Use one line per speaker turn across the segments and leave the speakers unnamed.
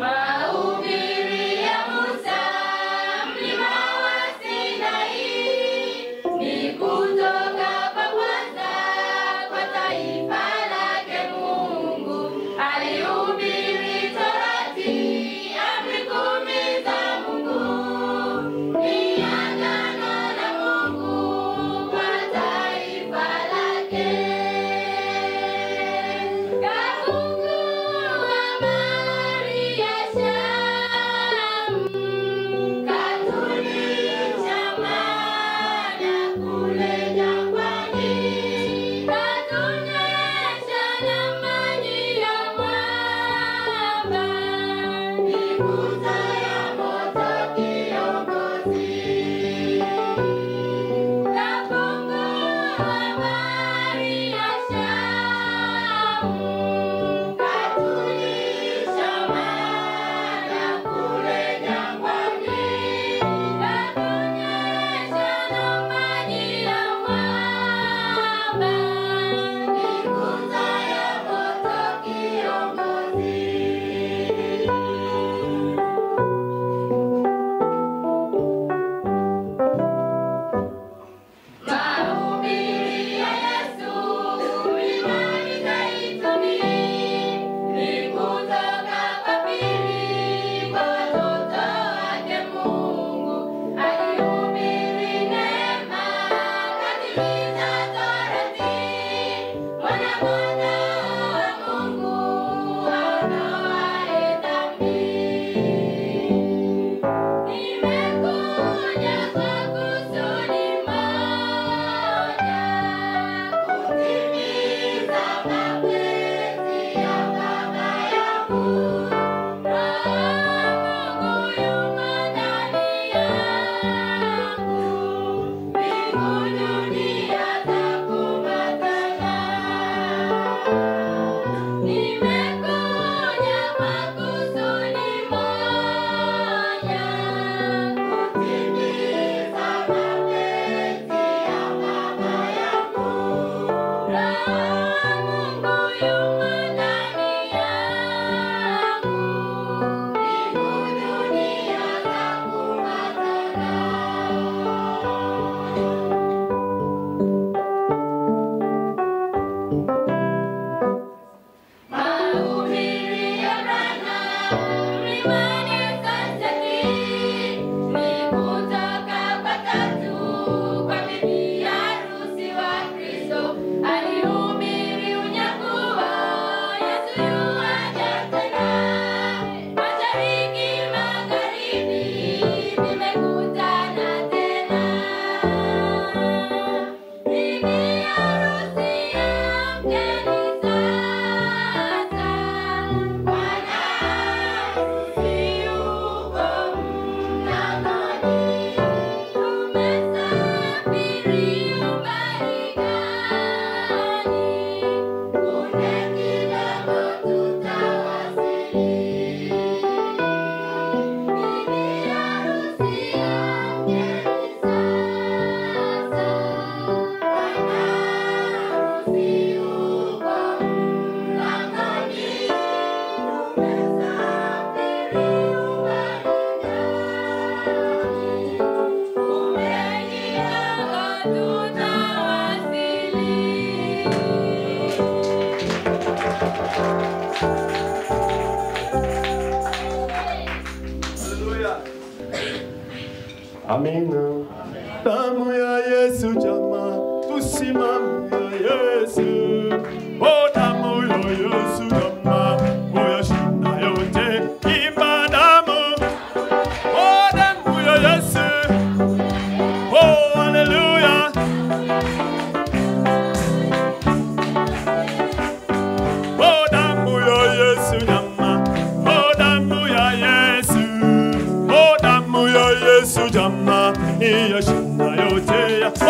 Mahubiri
Amina. Damu jama, iyashinda yote. ya- Oh,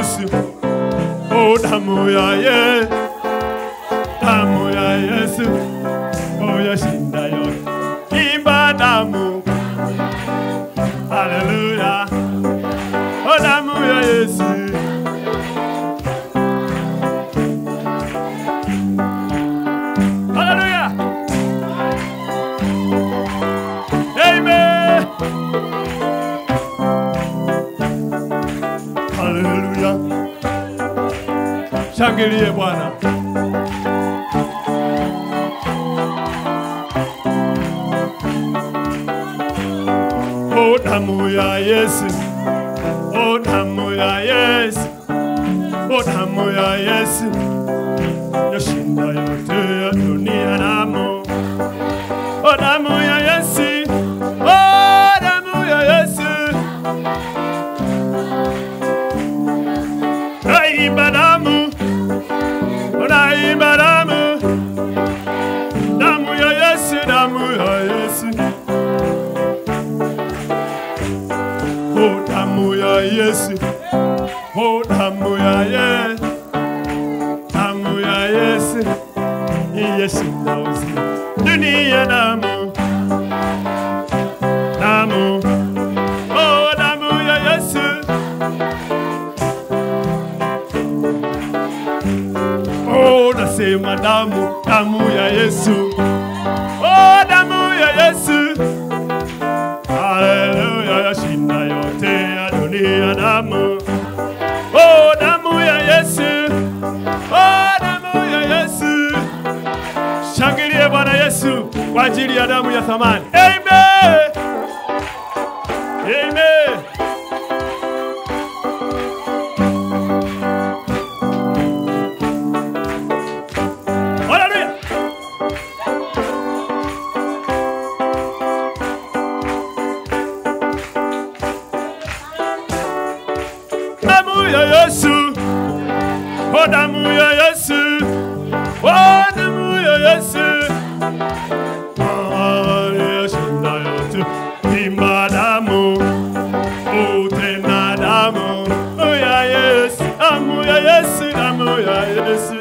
Yesu. Oh, damu ya Yesu. Damu ya Yesu. Oh, yashinda Shangilie Bwana. O damu ya Yesu. O damu ya Yesu. O damu ya Yesu. Yashinda yote ya dunia damu. O damu ya Yesu. O damu ya Yesu. Naimba damu, Yesu na uzima. Dunia damu, damu, oh, damu ya Yesu. Oh, nasema damu, damu ya Yesu. Kwa ajili ya damu ya thamani. Amen. Amen. Yesu. Oh, damu ya Yesu. amu, oh yeah, yes, amu, yeah, yes, amu, yeah, yes.